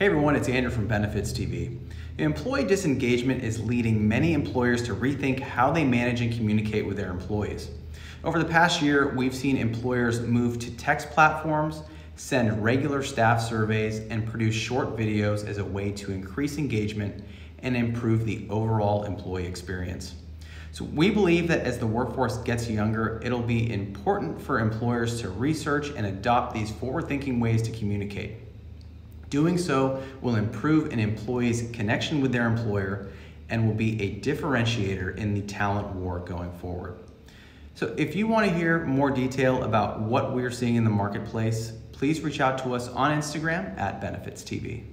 Hey everyone, it's Andrew from Benefits TV. Employee disengagement is leading many employers to rethink how they manage and communicate with their employees. Over the past year, we've seen employers move to text platforms, send regular staff surveys, and produce short videos as a way to increase engagement and improve the overall employee experience. So we believe that as the workforce gets younger, it'll be important for employers to research and adopt these forward-thinking ways to communicate. Doing so will improve an employee's connection with their employer and will be a differentiator in the talent war going forward. So if you want to hear more detail about what we're seeing in the marketplace, please reach out to us on Instagram at Benefits TV.